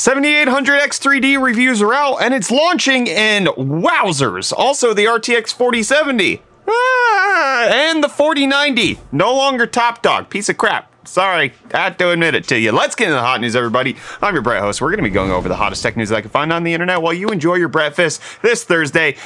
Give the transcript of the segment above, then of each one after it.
7800X3D reviews are out and it's launching in wowzers. Also, the RTX 4070 ah, and the 4090 no longer top dog. Piece of crap. Sorry, I had to admit it to you. Let's get into the hot news, everybody. I'm your Brett host. We're going to be going over the hottest tech news that I can find on the internet while you enjoy your breakfast this Thursday.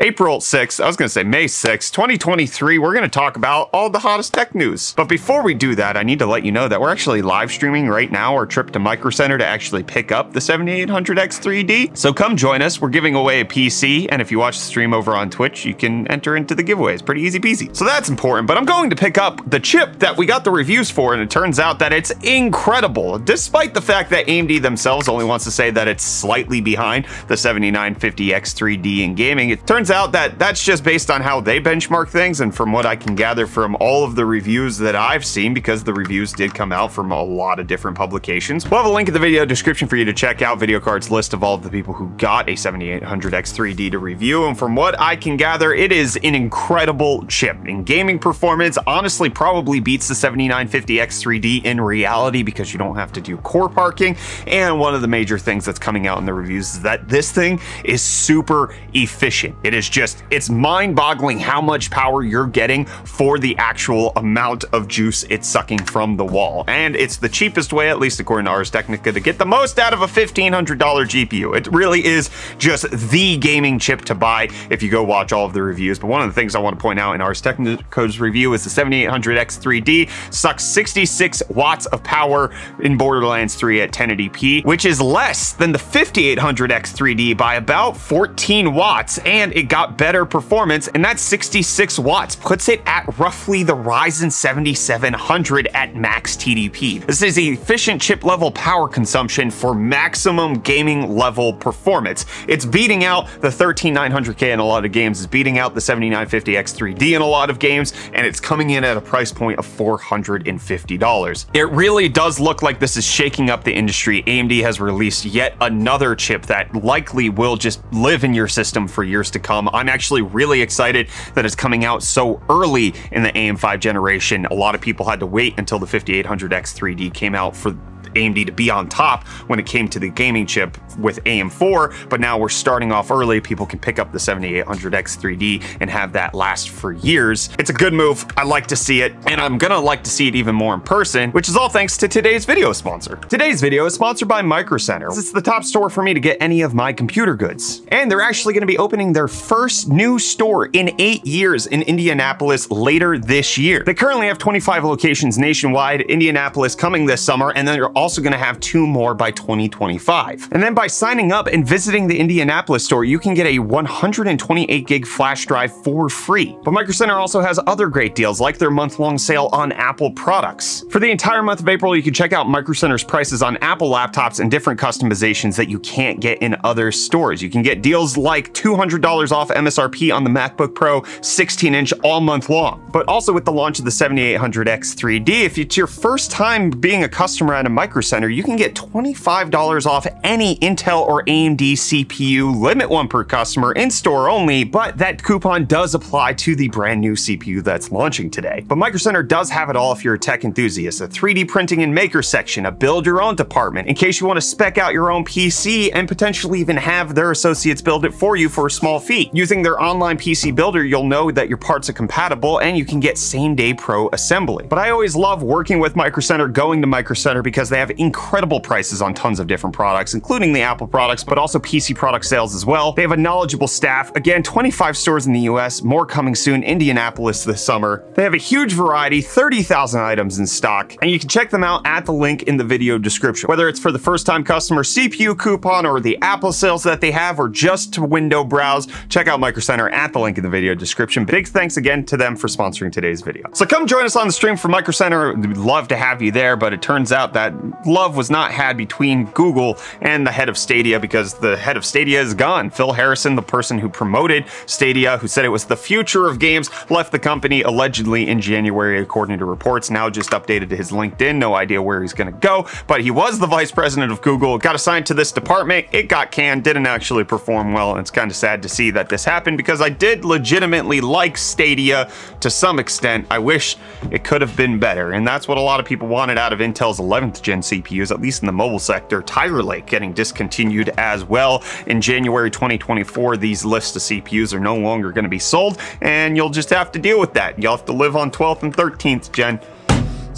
April 6th, I was going to say May 6th, 2023, we're going to talk about all the hottest tech news. But before we do that, I need to let you know that we're actually live streaming right now our trip to Micro Center to actually pick up the 7800X3D. So come join us. We're giving away a PC, and if you watch the stream over on Twitch, you can enter into the giveaway. It's pretty easy peasy. So that's important, but I'm going to pick up the chip that we got the reviews for, and it turns out that it's incredible, despite the fact that AMD themselves only wants to say that it's slightly behind the 7950X3D in gaming. It turns turns out that that's just based on how they benchmark things and from what I can gather from all of the reviews that I've seen because the reviews did come out from a lot of different publications. We'll have a link in the video description for you to check out VideoCardz' list of all of the people who got a 7800X3D to review and from what I can gather it is an incredible chip. In gaming performance honestly probably beats the 7950X3D in reality because you don't have to do core parking and one of the major things that's coming out in the reviews is that this thing is super efficient. It is just, it's mind boggling how much power you're getting for the actual amount of juice it's sucking from the wall. And it's the cheapest way, at least according to Ars Technica, to get the most out of a $1,500 GPU. It really is just the gaming chip to buy if you go watch all of the reviews. But one of the things I want to point out in Ars Technica's review is the 7800X3D sucks 66 watts of power in Borderlands 3 at 1080p, which is less than the 5800X3D by about 14 watts, and it got better performance, and that 66 watts puts it at roughly the Ryzen 7700 at max TDP. This is efficient chip level power consumption for maximum gaming level performance. It's beating out the 13900K in a lot of games, it's beating out the 7950X3D in a lot of games, and it's coming in at a price point of $450. It really does look like this is shaking up the industry. AMD has released yet another chip that likely will just live in your system for years to come come. I'm actually really excited that it's coming out so early in the AM5 generation. A lot of people had to wait until the 5800X3D came out for AMD to be on top when it came to the gaming chip with AM4, but now we're starting off early. People can pick up the 7800X3D and have that last for years. It's a good move. I like to see it, and I'm gonna like to see it even more in person, which is all thanks to today's video sponsor. Today's video is sponsored by Micro Center. It's the top store for me to get any of my computer goods. And they're actually gonna be opening their first new store in eight years in Indianapolis later this year. They currently have 25 locations nationwide, Indianapolis coming this summer, and then they're also gonna have two more by 2025. And then by signing up and visiting the Indianapolis store, you can get a 128 gig flash drive for free. But Micro Center also has other great deals like their month-long sale on Apple products. For the entire month of April, you can check out Micro Center's prices on Apple laptops and different customizations that you can't get in other stores. You can get deals like $200 off MSRP on the MacBook Pro 16 inch all month long. But also with the launch of the 7800X 3D, if it's your first time being a customer at a Micro Center, you can get $25 off any Intel or AMD CPU, limit one per customer, in-store only, but that coupon does apply to the brand new CPU that's launching today. But Micro Center does have it all if you're a tech enthusiast, a 3D printing and maker section, a build your own department, in case you want to spec out your own PC and potentially even have their associates build it for you for a small fee. Using their online PC builder, you'll know that your parts are compatible and you can get same day pro assembly. But I always love working with Micro Center, going to Micro Center because they have incredible prices on tons of different products, including the Apple products, but also PC product sales as well. They have a knowledgeable staff. Again, 25 stores in the US, more coming soon, Indianapolis this summer. They have a huge variety, 30,000 items in stock, and you can check them out at the link in the video description. Whether it's for the first time customer CPU coupon or the Apple sales that they have or just to window browse, check out Micro Center at the link in the video description. Big thanks again to them for sponsoring today's video. So come join us on the stream for Micro Center. We'd love to have you there, but it turns out that love was not had between Google and the head of Stadia because the head of Stadia is gone. Phil Harrison, the person who promoted Stadia, who said it was the future of games, left the company allegedly in January, according to reports. Now just updated to his LinkedIn. No idea where he's going to go, but he was the vice president of Google, got assigned to this department. It got canned, didn't actually perform well. And it's kind of sad to see that this happened because I did legitimately like Stadia to some extent. I wish it could have been better. And that's what a lot of people wanted out of Intel's 11th gen gen CPUs, at least in the mobile sector. Tiger Lake getting discontinued as well. In January 2024, these lists of CPUs are no longer going to be sold, and you'll just have to deal with that. You'll have to live on 12th and 13th gen.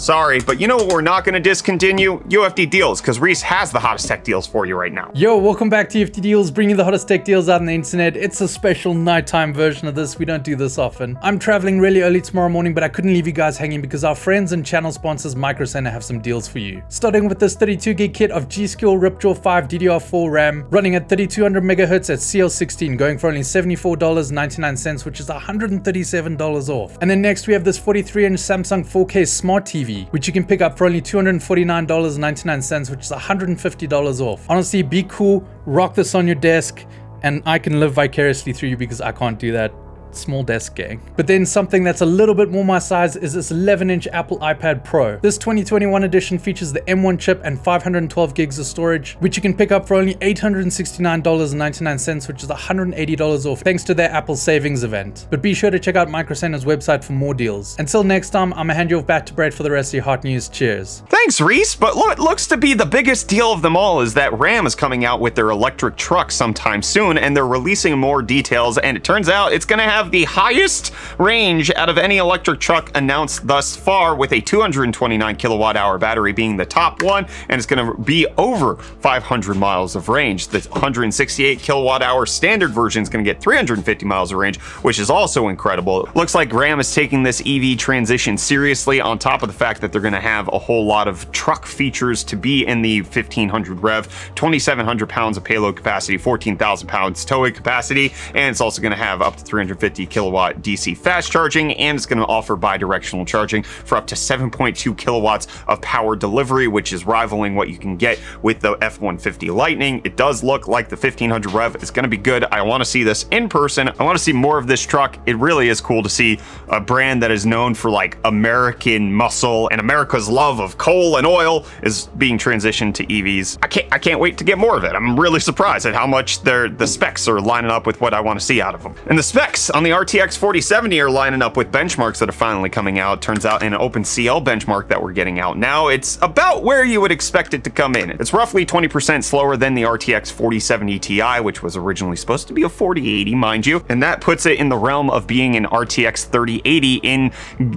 Sorry, but you know what we're not going to discontinue? UFD deals, because Reese has the hottest tech deals for you right now. Yo, welcome back to UFD Deals, bringing the hottest tech deals out on the internet. It's a special nighttime version of this. We don't do this often. I'm traveling really early tomorrow morning, but I couldn't leave you guys hanging because our friends and channel sponsors Micro Center have some deals for you. Starting with this 32 gig kit of G-Skill Ripjaw 5 DDR4 RAM, running at 3200 megahertz at CL16, going for only $74.99, which is $137 off. And then next we have this 43 inch Samsung 4K Smart TV which you can pick up for only $249.99, which is $150 off. Honestly, be cool, rock this on your desk, and I can live vicariously through you because I can't do that small desk gang. But then something that's a little bit more my size is this 11 inch Apple iPad Pro. This 2021 edition features the M1 chip and 512 gigs of storage, which you can pick up for only $869.99, which is $180 off thanks to their Apple savings event. But be sure to check out Micro Center's website for more deals. Until next time, I'm gonna hand you off back to Brad for the rest of your hot news. Cheers. Thanks, Reese. But what looks to be the biggest deal of them all is that Ram is coming out with their electric truck sometime soon, and they're releasing more details, and it turns out it's gonna have have the highest range out of any electric truck announced thus far, with a 229 kilowatt hour battery being the top one, and it's going to be over 500 miles of range. The 168 kilowatt hour standard version is going to get 350 miles of range, which is also incredible. looks like Ram is taking this EV transition seriously, on top of the fact that they're going to have a whole lot of truck features to be in the 1500 rev, 2,700 pounds of payload capacity, 14,000 pounds towing capacity, and it's also going to have up to 350 50 kilowatt DC fast charging, and it's going to offer bi-directional charging for up to 7.2 kilowatts of power delivery, which is rivaling what you can get with the F-150 Lightning. It does look like the 1500 Rev is going to be good. I want to see this in person. I want to see more of this truck. It really is cool to see a brand that is known for like American muscle and America's love of coal and oil is being transitioned to EVs. I can't I can't wait to get more of it. I'm really surprised at how much their the specs are lining up with what I want to see out of them. And the specs on the RTX 4070 are lining up with benchmarks that are finally coming out. Turns out in an OpenCL benchmark that we're getting out now, it's about where you would expect it to come in. It's roughly 20% slower than the RTX 4070 Ti, which was originally supposed to be a 4080, mind you. And that puts it in the realm of being an RTX 3080 in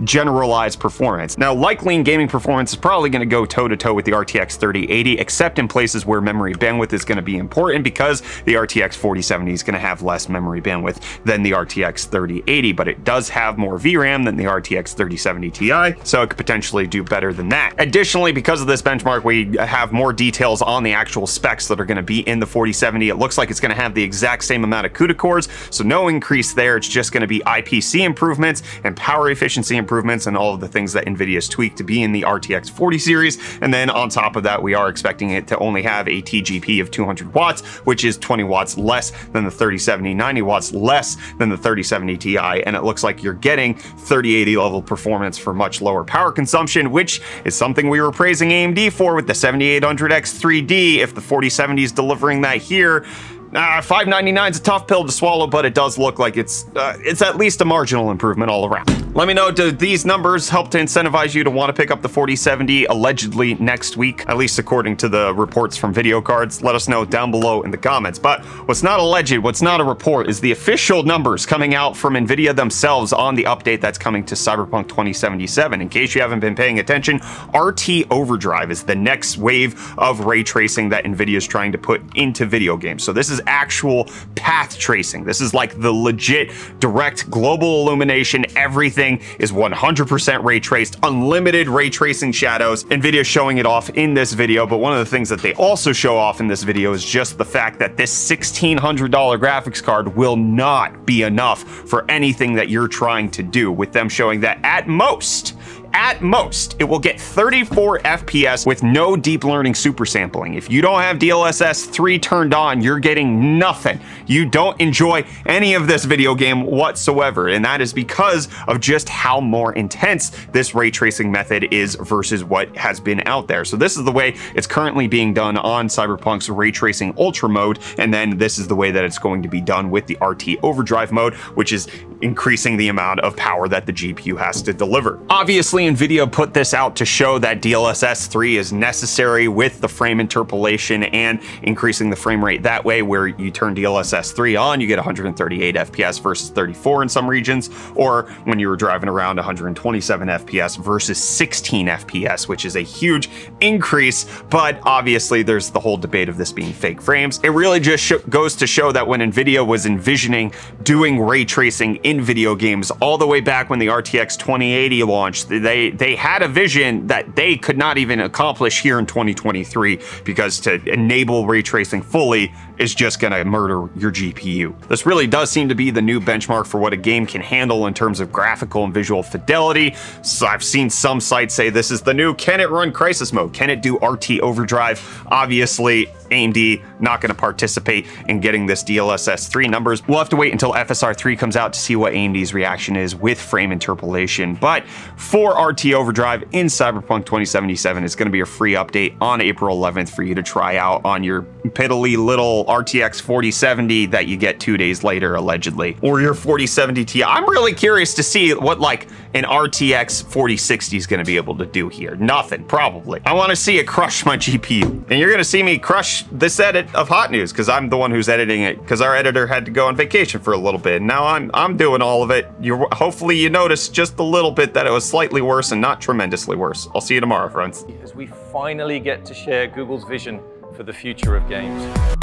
generalized performance. Now, likely in gaming performance is probably going to go toe to toe with the RTX 3080, except in places where memory bandwidth is going to be important because the RTX 4070 is going to have less memory bandwidth than the RTX RTX 3080, but it does have more VRAM than the RTX 3070 Ti, so it could potentially do better than that. Additionally, because of this benchmark, we have more details on the actual specs that are going to be in the 4070. It looks like it's going to have the exact same amount of CUDA cores, so no increase there. It's just going to be IPC improvements and power efficiency improvements and all of the things that NVIDIA's tweaked to be in the RTX 40 series. And then on top of that, we are expecting it to only have a TGP of 200 watts, which is 20 watts less than the 3070, 90 watts less than the 30 3070 Ti, and it looks like you're getting 3080 level performance for much lower power consumption, which is something we were praising AMD for with the 7800X 3D. If the 4070 is delivering that here, uh, 599 is a tough pill to swallow, but it does look like it's uh, it's at least a marginal improvement all around. Let me know, do these numbers help to incentivize you to want to pick up the 4070 allegedly next week, at least according to the reports from VideoCardz? Let us know down below in the comments. But what's not alleged, what's not a report, is the official numbers coming out from NVIDIA themselves on the update that's coming to Cyberpunk 2077. In case you haven't been paying attention, RT Overdrive is the next wave of ray tracing that NVIDIA is trying to put into video games. So this is actual path tracing. This is like the legit direct global illumination. Everything is 100% ray traced, unlimited ray tracing shadows. NVIDIA showing it off in this video, but one of the things that they also show off in this video is just the fact that this $1,600 graphics card will not be enough for anything that you're trying to do with them showing that at most, at most, it will get 34 FPS with no deep learning super sampling. If you don't have DLSS 3 turned on, you're getting nothing. You don't enjoy any of this video game whatsoever, and that is because of just how more intense this ray tracing method is versus what has been out there. So this is the way it's currently being done on Cyberpunk's ray tracing ultra mode, and then this is the way that it's going to be done with the RT overdrive mode, which is increasing the amount of power that the GPU has to deliver. Obviously, NVIDIA put this out to show that DLSS 3 is necessary with the frame interpolation and increasing the frame rate that way, where you turn DLSS 3 on, you get 138 FPS versus 34 in some regions, or when you were driving around 127 FPS versus 16 FPS, which is a huge increase. But obviously, there's the whole debate of this being fake frames. It really just goes to show that when NVIDIA was envisioning doing ray tracing in video games all the way back when the RTX 2080 launched, they, they had a vision that they could not even accomplish here in 2023 because to enable ray tracing fully is just going to murder your GPU. This really does seem to be the new benchmark for what a game can handle in terms of graphical and visual fidelity. So I've seen some sites say this is the new can it run Crysis mode? Can it do RT overdrive? Obviously, AMD not going to participate in getting this DLSS 3 numbers. We'll have to wait until FSR 3 comes out to see what AMD's reaction is with frame interpolation. But for RT Overdrive in Cyberpunk 2077, it's going to be a free update on April 11th for you to try out on your piddly little RTX 4070 that you get two days later, allegedly, or your 4070 Ti. I'm really curious to see what like an RTX 4060 is going to be able to do here. Nothing, probably. I want to see it crush my GPU. And you're going to see me crush this edit of Hot News because I'm the one who's editing it because our editor had to go on vacation for a little bit. Now I'm I'm doing all of it. You're, hopefully you noticed just a little bit that it was slightly worse and not tremendously worse. I'll see you tomorrow, friends. As we finally get to share Google's vision for the future of games.